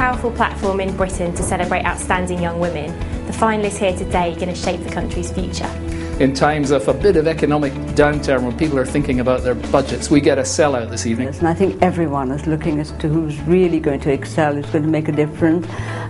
powerful platform in Britain to celebrate outstanding young women. The finalists here today are going to shape the country's future in times of a bit of economic downturn when people are thinking about their budgets. We get a sellout this evening. Yes, and I think everyone is looking as to who's really going to excel, who's going to make a difference,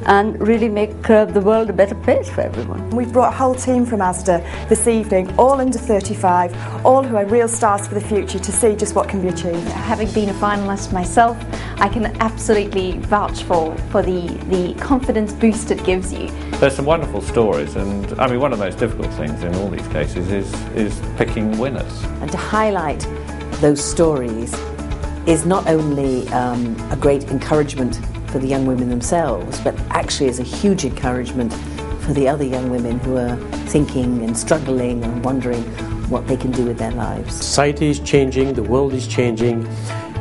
and really make uh, the world a better place for everyone. We've brought a whole team from Asda this evening, all under 35, all who are real stars for the future to see just what can be achieved. Having been a finalist myself, I can absolutely vouch for, for the, the confidence boost it gives you. There's some wonderful stories, and I mean, one of the most difficult things in all these cases cases is, is picking winners. And to highlight those stories is not only um, a great encouragement for the young women themselves, but actually is a huge encouragement for the other young women who are thinking and struggling and wondering what they can do with their lives. Society is changing, the world is changing,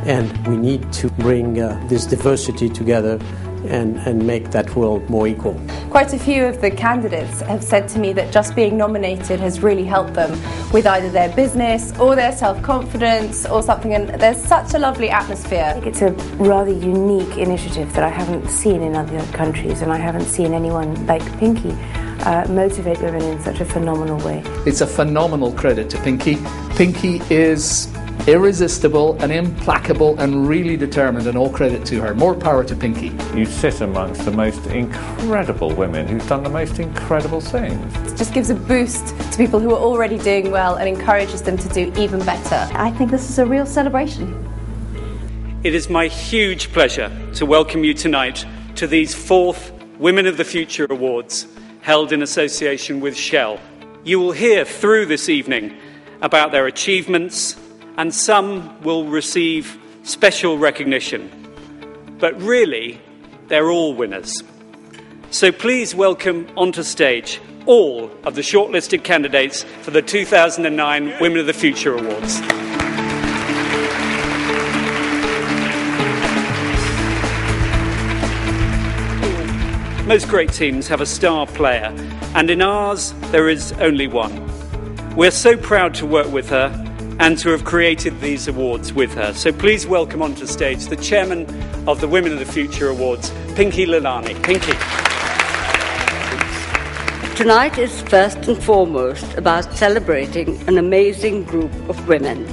and we need to bring uh, this diversity together and, and make that world more equal. Quite a few of the candidates have said to me that just being nominated has really helped them with either their business or their self confidence or something, and there's such a lovely atmosphere. I think it's a rather unique initiative that I haven't seen in other countries, and I haven't seen anyone like Pinky. Uh, motivate women in such a phenomenal way. It's a phenomenal credit to Pinky. Pinky is irresistible and implacable and really determined, and all credit to her. More power to Pinky. You sit amongst the most incredible women who've done the most incredible things. It just gives a boost to people who are already doing well and encourages them to do even better. I think this is a real celebration. It is my huge pleasure to welcome you tonight to these fourth Women of the Future Awards held in association with Shell. You will hear through this evening about their achievements, and some will receive special recognition. But really, they're all winners. So please welcome onto stage all of the shortlisted candidates for the 2009 Women of the Future Awards. Most great teams have a star player, and in ours, there is only one. We're so proud to work with her and to have created these awards with her. So please welcome onto stage the chairman of the Women of the Future Awards, Pinky Lalani. Pinky. Tonight is first and foremost about celebrating an amazing group of women.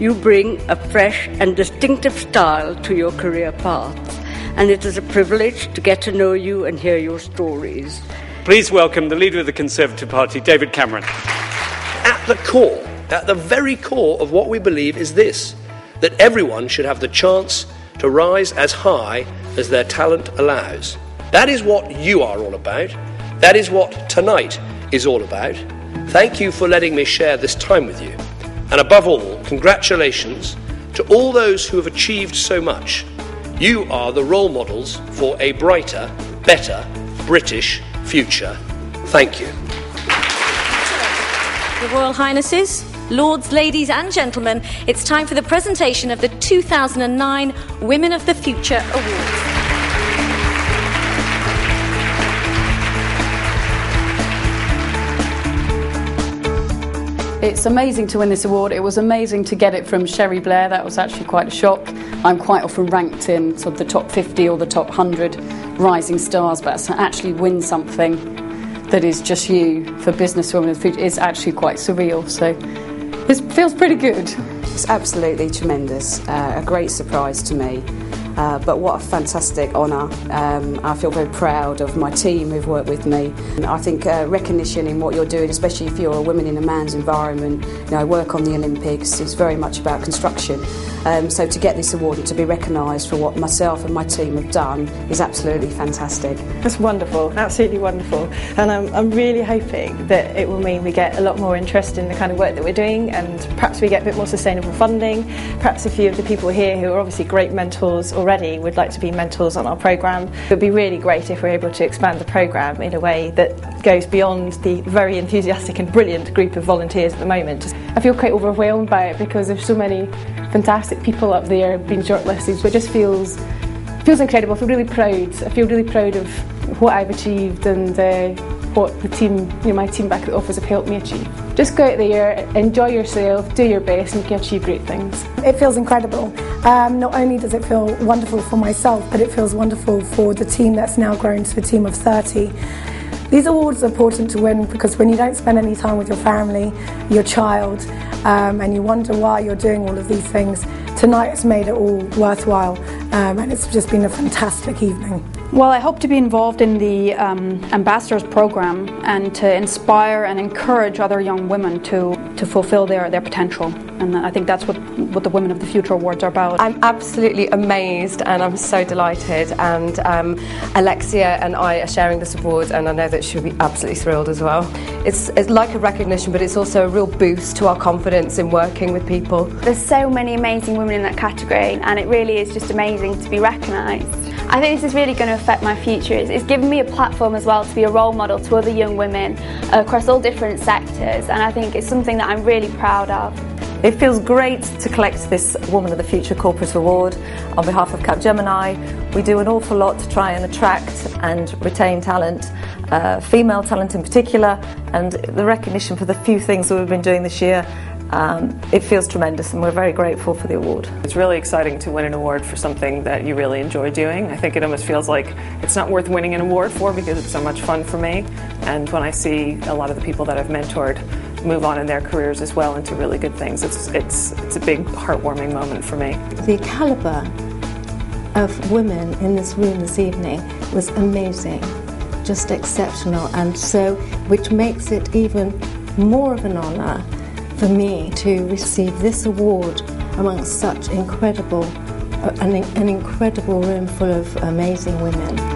You bring a fresh and distinctive style to your career paths, and it is a privilege to get to know you and hear your stories. Please welcome the leader of the Conservative Party, David Cameron. At the core at the very core of what we believe is this that everyone should have the chance to rise as high as their talent allows. That is what you are all about. That is what tonight is all about. Thank you for letting me share this time with you. And above all, congratulations to all those who have achieved so much. You are the role models for a brighter, better British future. Thank you. The Royal Highnesses, Lords, ladies, and gentlemen, it's time for the presentation of the 2009 Women of the Future Awards. It's amazing to win this award. It was amazing to get it from Cherie Blair. That was actually quite a shock. I'm quite often ranked in sort of the top 50 or the top 100 rising stars, but to actually win something that is just you for business women of the future is actually quite surreal. So it feels pretty good. It's absolutely tremendous, uh, a great surprise to me. Uh, but what a fantastic honour. Um, I feel very proud of my team who've worked with me. And I think uh, recognition in what you're doing, especially if you're a woman in a man's environment, you know, I work on the Olympics, is very much about construction. Um, so to get this award and to be recognised for what myself and my team have done is absolutely fantastic. That's wonderful, absolutely wonderful. And I'm, I'm really hoping that it will mean we get a lot more interest in the kind of work that we're doing and perhaps we get a bit more sustainable funding. Perhaps a few of the people here who are obviously great mentors or already would like to be mentors on our programme. It would be really great if we're able to expand the programme in a way that goes beyond the very enthusiastic and brilliant group of volunteers at the moment. I feel quite overwhelmed by it because there's so many fantastic people up there being shortlisted, so it just feels feels incredible. I feel really proud. I feel really proud of what I've achieved and uh, what the team, you know, my team back at the office have helped me achieve. Just go out there, enjoy yourself, do your best, and you can achieve great things. It feels incredible. Um, not only does it feel wonderful for myself, but it feels wonderful for the team that's now grown to a team of 30. These awards are important to win because when you don't spend any time with your family, your child, um, and you wonder why you're doing all of these things, tonight has made it all worthwhile um, and it's just been a fantastic evening. Well, I hope to be involved in the um, ambassadors program and to inspire and encourage other young women to, to fulfill their, their potential. And I think that's what, what the Women of the Future Awards are about. I'm absolutely amazed and I'm so delighted. And um, Alexia and I are sharing this award, and I know that she'll be absolutely thrilled as well. It's, it's like a recognition, but it's also a real boost to our confidence in working with people. There's so many amazing women in that category, and it really is just amazing to be recognised. I think this is really going to affect my future. It's, it's given me a platform as well to be a role model to other young women across all different sectors, and I think it's something that I'm really proud of. It feels great to collect this Woman of the Future Corporate Award on behalf of Capgemini. We do an awful lot to try and attract and retain talent, uh, female talent in particular, and the recognition for the few things that we've been doing this year um, it feels tremendous and we're very grateful for the award. It's really exciting to win an award for something that you really enjoy doing. I think it almost feels like it's not worth winning an award for because it's so much fun for me. And when I see a lot of the people that I've mentored move on in their careers as well into really good things, it's, it's, it's a big heartwarming moment for me. The calibre of women in this room this evening was amazing, just exceptional, and so which makes it even more of an honour for me to receive this award amongst such incredible, uh, an, an incredible room full of amazing women.